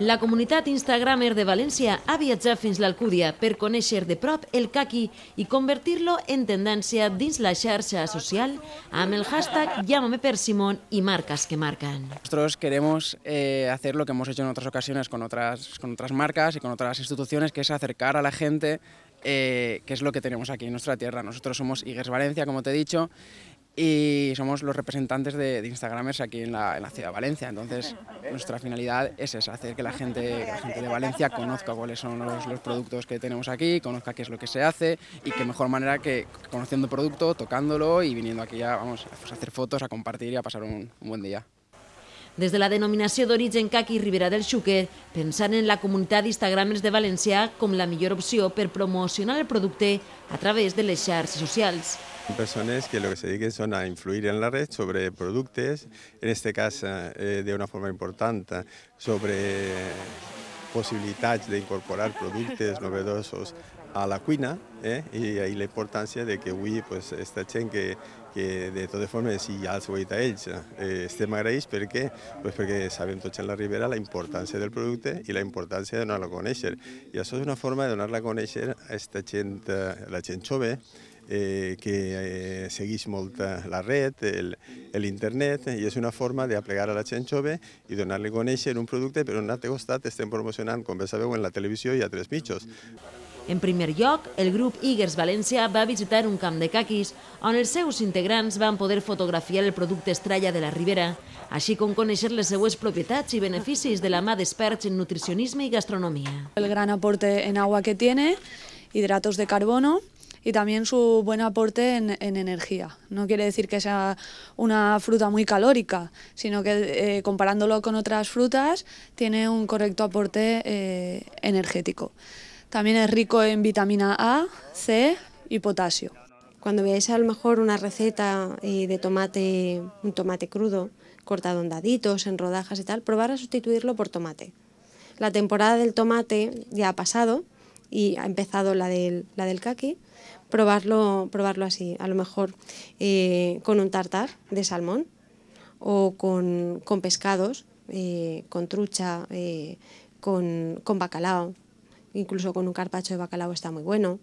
La comunitat Instagramer de València ha viatjat fins l'Alcúdia per conèixer de prop el caqui i convertir-lo en tendència dins la xarxa social amb el hashtag Llámame per Simón y marcas que marcan. Nosotros queremos eh, hacer lo que hemos hecho en otras ocasiones con otras, con otras marcas y con otras instituciones, que es acercar a la gente eh, que es lo que tenemos aquí en nuestra tierra. Nosotros somos Igers Valencia, como te he dicho, y somos los representantes de, de Instagramers aquí en la, en la, ciudad de Valencia. Entonces, nuestra finalidad es esa, hacer que la gente, la gente de Valencia conozca cuáles son los, los, productos que tenemos aquí, conozca qué es lo que se hace y qué mejor manera que conociendo el producto, tocándolo y viniendo aquí a, vamos, a hacer fotos, a compartir y a pasar un, un buen día. Des de la denominació d'origen Caqui Ribera del Xúquer, pensant en la comunitat d'Instagramers de València com la millor opció per promocionar el producte a través de les xarxes socials. Personas que lo que se dediquen son a influir en la red sobre productos, en este caso eh, de una forma importante sobre possibilitats d'incorporar productes novedosos a la cuina eh? i, i la importància de que avui pues, esta gent que, que de totes formes, si ja els ho he dit a ells, eh, estem agraïts perquè, pues perquè sabem tots en la Ribera la importància del producte i la importància de donar-lo a conèixer. I això és una forma de donar-la a conèixer a aquesta gent, la gent jove, eh, que eh, segueix molt la red, l'internet, i és una forma d'aplegar a la gent jove i donar-li a conèixer un producte, però en altre costat estem promocionant, com bé sabeu, en la televisió i a tres mitjos. En primer lloc, el grup Igers València va visitar un camp de caquis on els seus integrants van poder fotografiar el producte estrella de la Ribera, així com conèixer les seues propietats i beneficis de la mà d'experts en nutricionisme i gastronomia. El gran aporte en agua que tiene, hidratos de carbono, y también su buen aporte en, en, energía. No quiere decir que sea una fruta muy calórica, sino que eh, comparándolo con otras frutas tiene un correcto aporte eh, energético. También es rico en vitamina A, C y potasio. Cuando veáis a lo mejor una receta eh, de tomate, un tomate crudo, cortado en daditos, en rodajas y tal, probar a sustituirlo por tomate. La temporada del tomate ya ha pasado y ha empezado la del, la del kaki, probarlo, probarlo así, a lo mejor eh, con un tartar de salmón o con, con pescados, eh, con trucha, eh, con, con, bacalao, incluso con un carpacho de bacalao está muy bueno,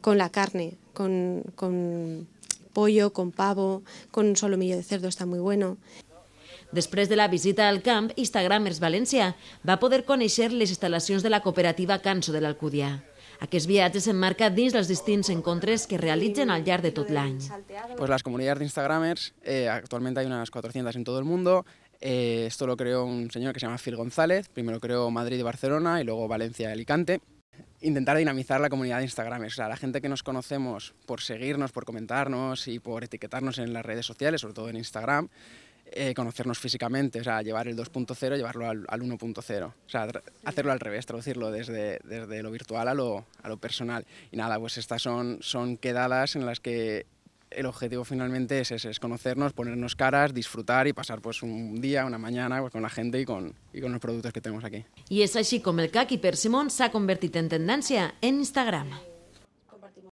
con la carne, con, con pollo, con pavo, con un solomillo de cerdo está muy bueno. Després de la visita al camp, Instagramers València va poder conèixer les instal·lacions de la cooperativa Canso de l'Alcúdia. Aquest viatge s'emmarca dins dels distints encontres que realitzen al llarg de tot l'any. Pues las comunidades de Instagramers, eh, actualmente hay unas 400 en todo el mundo. Eh, esto lo creó un señor que se llama Phil González. Primero creó Madrid y Barcelona y luego Valencia y Alicante. Intentar dinamizar la comunidad de Instagramers, o sea, la gente que nos conocemos por seguirnos, por comentarnos y por etiquetarnos en las redes sociales, sobre todo en Instagram, eh, conocernos físicamente, o sea, llevar el 2.0, llevarlo al, al 1.0, o sea, hacerlo al revés, traducirlo desde, desde lo virtual a lo, a lo personal. Y nada, pues estas son, son quedadas en las que el objetivo finalmente es ese, es conocernos, ponernos caras, disfrutar y pasar pues un día, una mañana pues, con la gente y con, y con los productos que tenemos aquí. I és així com el caqui persimón s'ha convertit en tendència en Instagram.